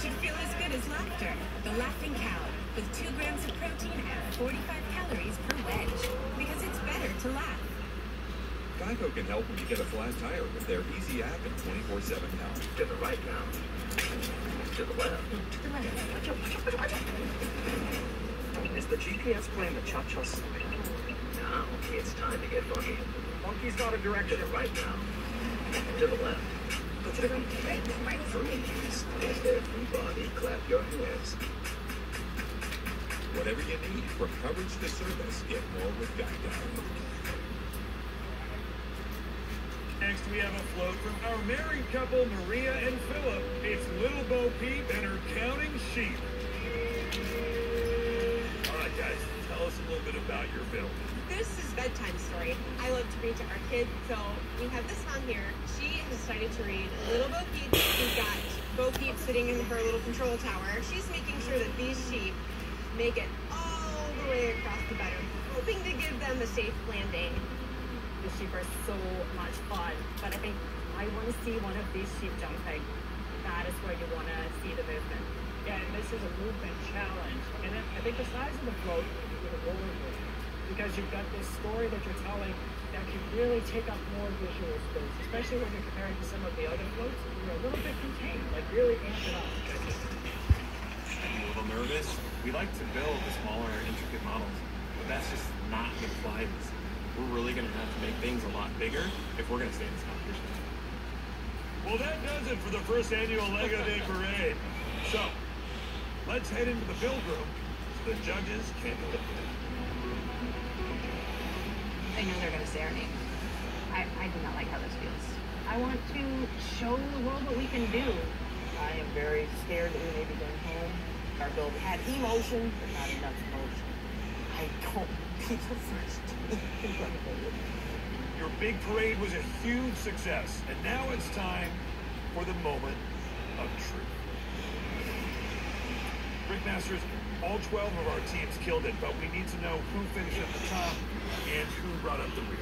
should feel as good as laughter. The Laughing Cow, with 2 grams of protein and 45 calories per wedge. Because it's better to laugh. Geico can help when you get a flat tire with their easy app and 24-7 help. To the right now. To the left. To the left. Is the GPS playing the cha-cha? Now, it's time to get funky. Monkey's got a direction. To the right now. To the left. Everybody clap your hands. Whatever you need, from coverage to service, get more with Geico. Next, we have a float from our married couple, Maria and Philip. It's Little Bo Peep and her counting sheep. About your build. This is bedtime story. I love to read to our kids, so we have this on here. She has decided to read Little Bo Peep. We've got Bo Peep sitting in her little control tower. She's making sure that these sheep make it all the way across the bedroom, hoping to give them a safe landing. The sheep are so much fun, but I think I want to see one of these sheep jumping. That is where you want to see the movement. Yeah, and this is a movement challenge. And I think the size of the float with a roller blade, because you've got this story that you're telling that can really take up more visual space, especially when you're comparing to some of the other floats. You're a little bit contained, like really amp it up. I'm a little nervous. We like to build the smaller, intricate models, but that's just not going to fly this. We're really going to have to make things a lot bigger if we're going to stay in this competition. Well, that does it for the first annual Lego Day Parade. So, let's head into the build room so the judges can look I know they're going to say our name. I, I do not like how this feels. I want to show the world what we can do. I am very scared that we may be going home. Our build had emotion, but not enough emotion. I don't be the first in front of. Your big parade was a huge success, and now it's time for the moment of truth. Brickmasters, all 12 of our teams killed it, but we need to know who finished at the top and who brought up the rear.